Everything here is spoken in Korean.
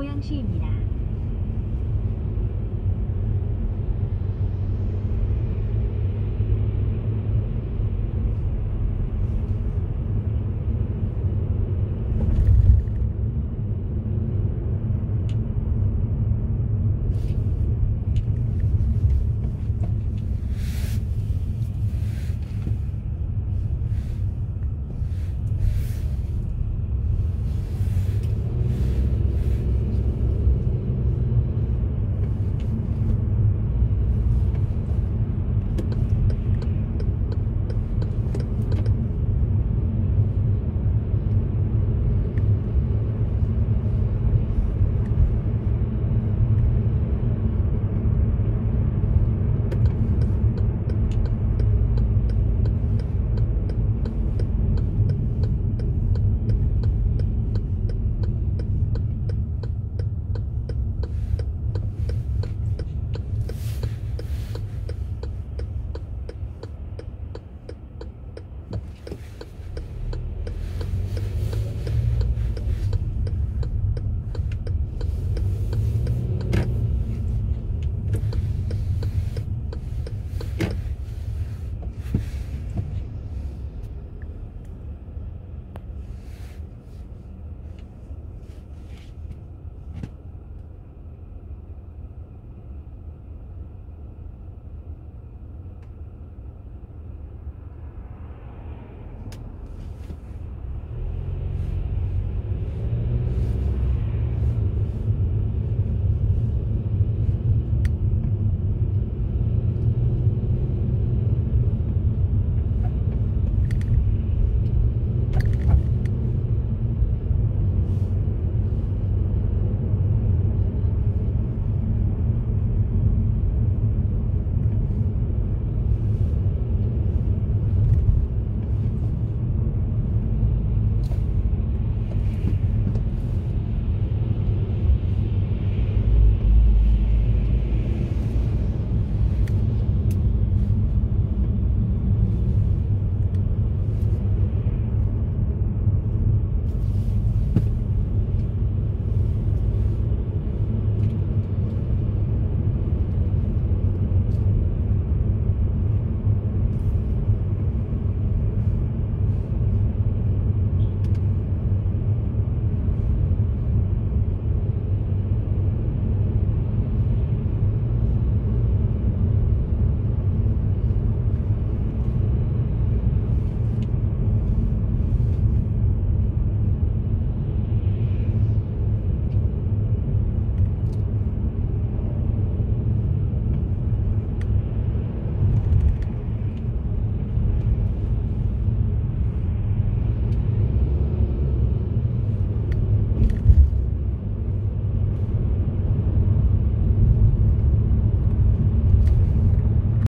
고양시입니다.